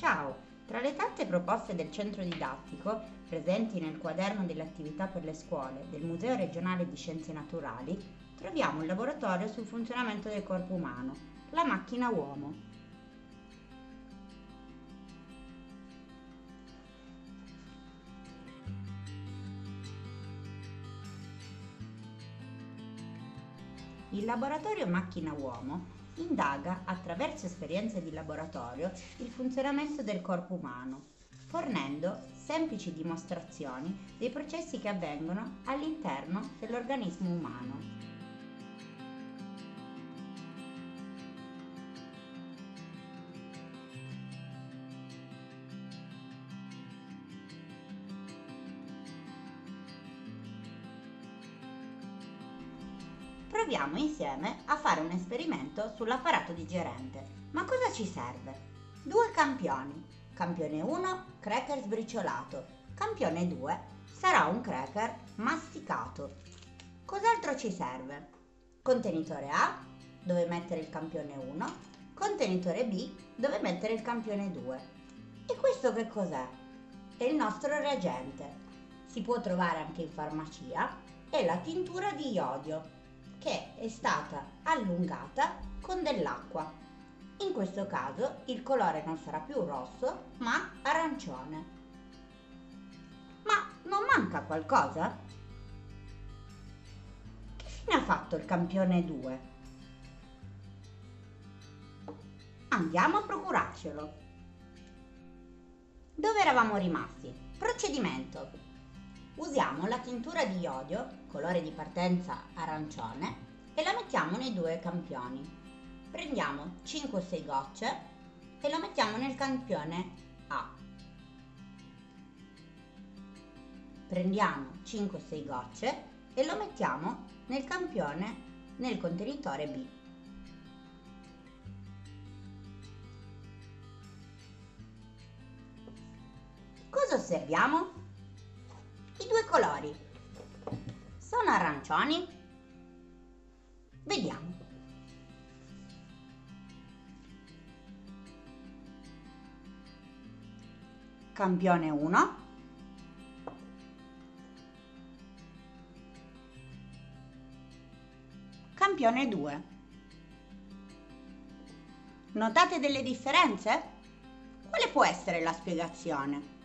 Ciao! Tra le tante proposte del centro didattico, presenti nel quaderno delle attività per le scuole del Museo regionale di Scienze Naturali, troviamo un laboratorio sul funzionamento del corpo umano, la macchina uomo. Il laboratorio macchina uomo indaga attraverso esperienze di laboratorio il funzionamento del corpo umano, fornendo semplici dimostrazioni dei processi che avvengono all'interno dell'organismo umano. Proviamo insieme a fare un esperimento sull'apparato digerente. Ma cosa ci serve? Due campioni. Campione 1, cracker sbriciolato. Campione 2 sarà un cracker masticato. Cos'altro ci serve? Contenitore A, dove mettere il campione 1, contenitore B, dove mettere il campione 2. E questo che cos'è? È il nostro reagente. Si può trovare anche in farmacia. È la tintura di iodio che è stata allungata con dell'acqua. In questo caso il colore non sarà più rosso ma arancione. Ma non manca qualcosa? Che fine ha fatto il campione 2? Andiamo a procurarcelo. Dove eravamo rimasti? Procedimento. Usiamo la tintura di iodio, colore di partenza arancione, e la mettiamo nei due campioni. Prendiamo 5 o 6 gocce e lo mettiamo nel campione A. Prendiamo 5 o 6 gocce e lo mettiamo nel campione nel contenitore B. Cosa osserviamo? I due colori sono arancioni? Vediamo. Campione 1. Campione 2. Notate delle differenze? Quale può essere la spiegazione?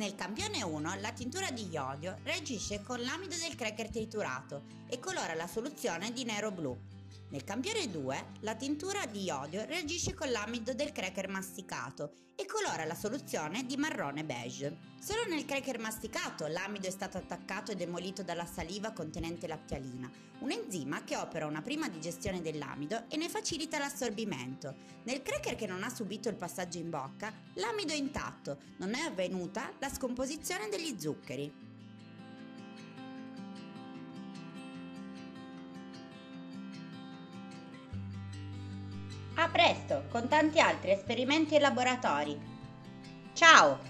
Nel campione 1 la tintura di iodio reagisce con l'amido del cracker triturato e colora la soluzione di nero-blu. Nel campione 2 la tintura di iodio reagisce con l'amido del cracker masticato e colora la soluzione di marrone beige. Solo nel cracker masticato l'amido è stato attaccato e demolito dalla saliva contenente l'aptialina, un enzima che opera una prima digestione dell'amido e ne facilita l'assorbimento. Nel cracker che non ha subito il passaggio in bocca, l'amido è intatto, non è avvenuta la scomposizione degli zuccheri. A presto con tanti altri esperimenti e laboratori. Ciao!